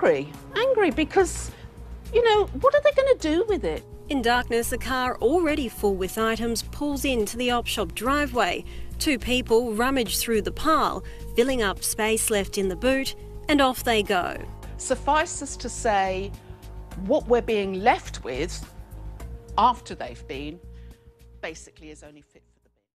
angry, angry because, you know, what are they going to do with it? In darkness, a car already full with items pulls into the op shop driveway. Two people rummage through the pile, filling up space left in the boot, and off they go. Suffice us to say, what we're being left with after they've been basically is only fit for